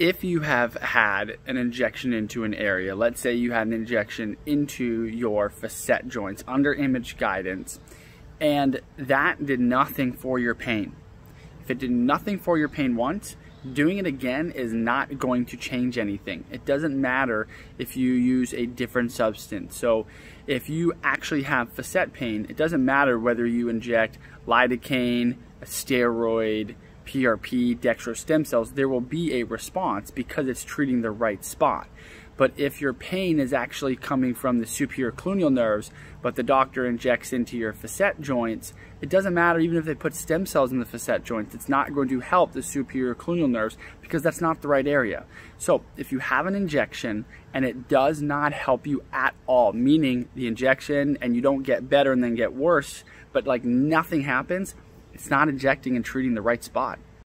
if you have had an injection into an area, let's say you had an injection into your facet joints under image guidance, and that did nothing for your pain. If it did nothing for your pain once, doing it again is not going to change anything. It doesn't matter if you use a different substance. So if you actually have facet pain, it doesn't matter whether you inject lidocaine, a steroid, PRP, dextrose stem cells, there will be a response because it's treating the right spot. But if your pain is actually coming from the superior cluneal nerves, but the doctor injects into your facet joints, it doesn't matter even if they put stem cells in the facet joints, it's not going to help the superior cluneal nerves because that's not the right area. So if you have an injection and it does not help you at all, meaning the injection and you don't get better and then get worse, but like nothing happens, it's not injecting and treating the right spot.